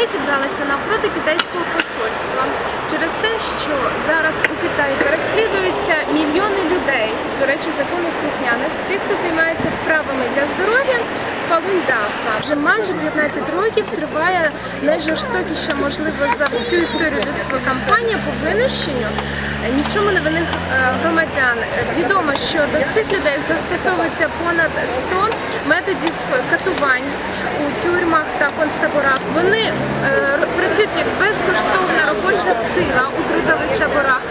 Ми зібралися навпроти китайського посольства через те, що зараз у Китаї переслідуються мільйони людей, до речі, законослухняних, тих, хто займається вправами для здоров'я. Фалундафа вже майже 15 років триває найжорстокіша, можливо, за всю історію людства кампанія по винищенню ні в чому не винних е, громадян. Відомо, що до цих людей застосовується понад 100 методів катувань у тюрмах та концтаборах. Вони е, працюють як безкоштовна робоча сила у трудових таборах.